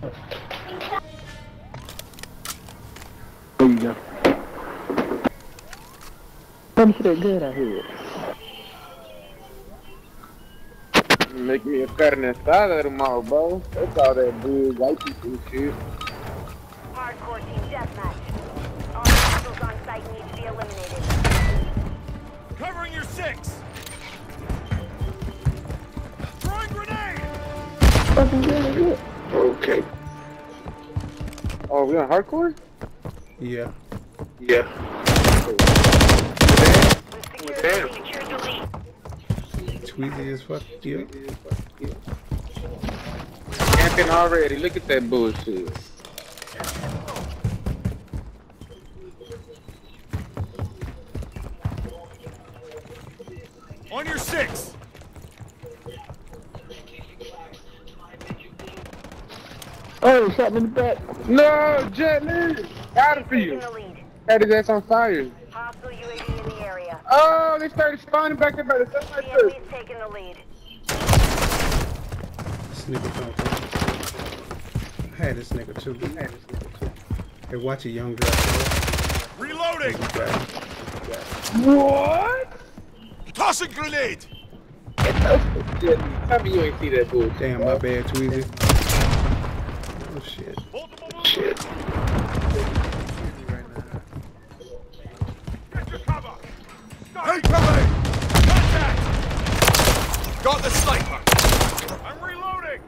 There you go. Let me see good out here. Make me a carne asada tomorrow, bro. That's all that big white people shit. Hardcore team deathmatch. All hostiles on site need to be eliminated. Covering your six. Throwing grenade. Fucking good, good. Okay. Oh, we on hardcore? Yeah. Yeah. We've secured, Damn. secured the lead. Tweezy as fuck. Yeah. Camping already. Look at that bullshit. On your six. Oh, shot me in the back. No, Jet Li! Got it for Taking you. the lead. Had his ass on fire. Hostile UAV in the area. Oh, they started spawning back there by the The sunlight. enemy's taking the lead. This nigga don't. I had this nigga too. I had this nigga too. Hey, watch a young girl. Reloading. Okay. What? Tossing grenade. Tell me you ain't see that bullshit. Damn, my bad, Tweezy. Oh shit. Multiple Shit. Get your cover. Contact. Got the sniper. I'm reloading.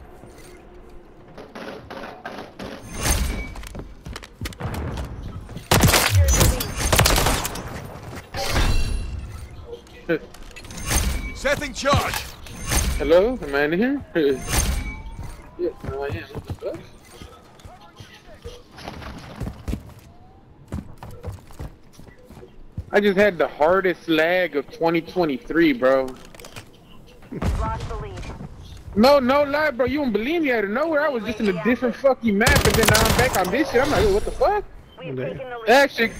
Setting charge. Hello? Am I in here? yes, no, I am. What the fuck? I just had the hardest lag of 2023, bro. We've lost the lead. No, no lie, bro. You don't believe me out of nowhere. I was just in a different fucking map, and then now I'm back on this shit. I'm like, what the fuck? We've Okay. taken the lead. That shit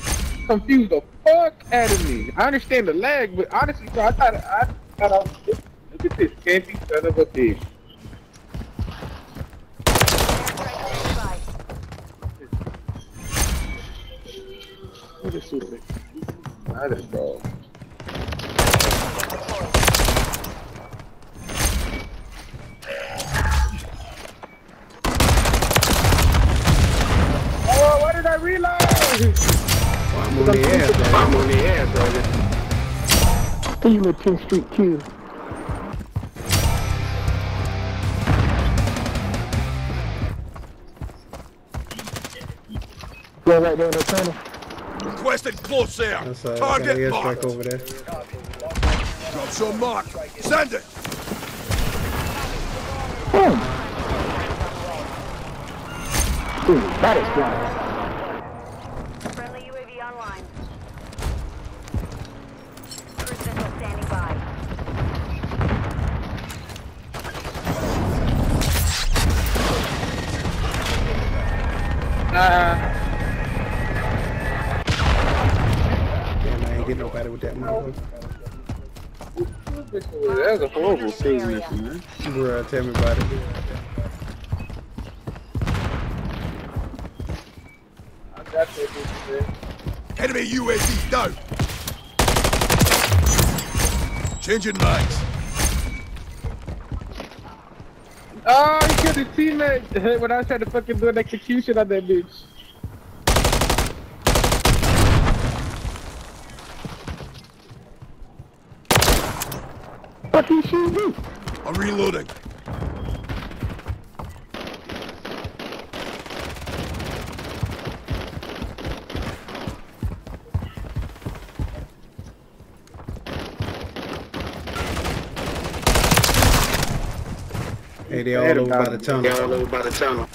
confused the fuck out of me. I understand the lag, but honestly, bro, I thought I thought I was. Look at this campy son of a bitch. What is this? Not it, bro. Oh, why did I reload? I'm on the ass, bro. I'm on the ass, bro. Feel a 10th Street Q. Yeah, right there in the tunnel. Requested close air. That's uh, got an Target airstrike marked. over there. Got some mark. Send it. Boom! Dude, that is flying. Friendly UAV online. Cruise missile standing by. Nah. I ain't getting nobody with that motherfucker. That was a horrible crazy man. Bruh, tell me about it. I got that bitch, man. Enemy UAV down. Changing mags. Oh, he killed his teammate when I was trying to fucking do an execution on that bitch. Fucking shoot me. I'm reloading. Hey, they all over by the tunnel. They all over by the tunnel.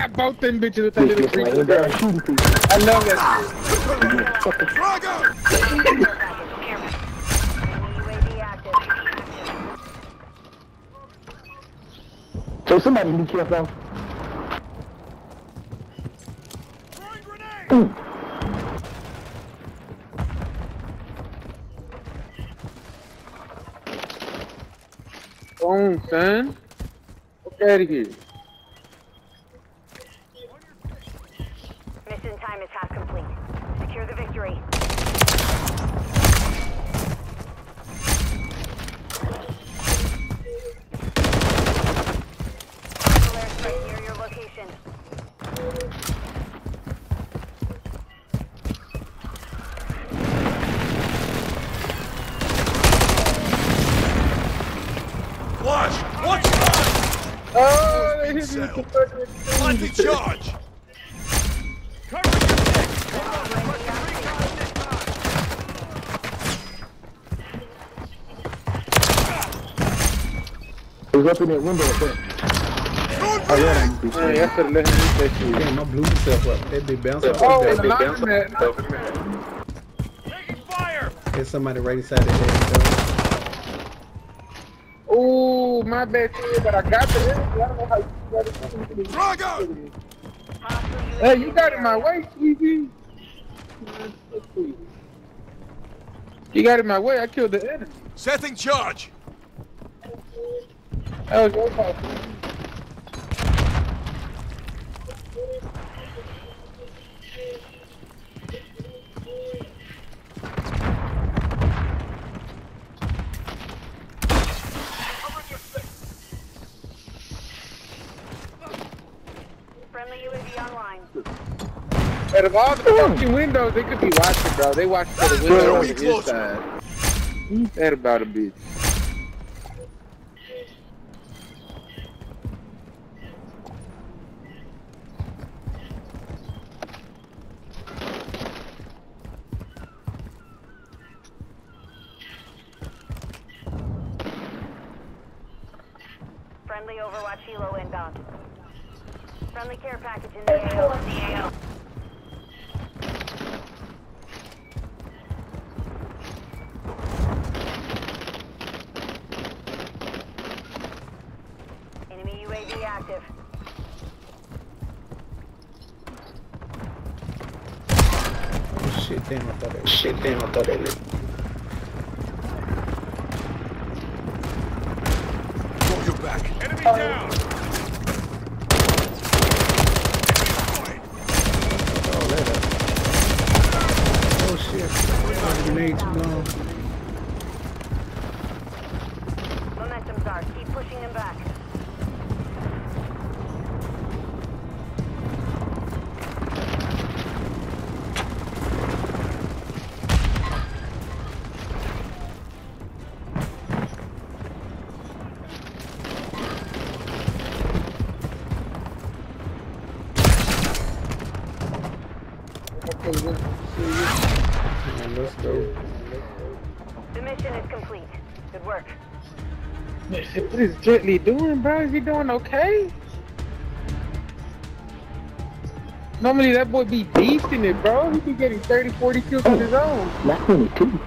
Grab both them bitches with that little creep. I love that. So somebody beat you up though. Boom, son. Get out of here. Oh, they hit me with the charge! Cover your neck! Come on, requesting recon this time! He's up in that window up there. Oh, yeah. break! Man, y'all let him use that shit. Damn, I blew up. That big bounce up. Oh, there. the laundromat. Taking fire! There's somebody right inside the head. My bad, too, but I got the energy. I don't know how you got it. Drago! Hey, you got it in my way, sweetie. Man, so sweet. You got it my way. I killed the enemy. Setting charge! That was your fault. UAV online. Out of all the fucking windows, they could be watching, bro. They watch for the window on the close. inside. That about a bitch. Friendly Overwatch Helo inbound. Friendly care package in the AO. Enemy UAV active. Oh, shit, damn, I thought that was. Shit, damn, I thought that was. Got your back. Enemy down! Oh, that up. Oh, shit. Oh, grenade mission is complete. Good work. What is Gently doing, bro? Is he doing okay? Normally that boy be beasting it, bro. He be getting 30, 40 kills on his own. Not 22.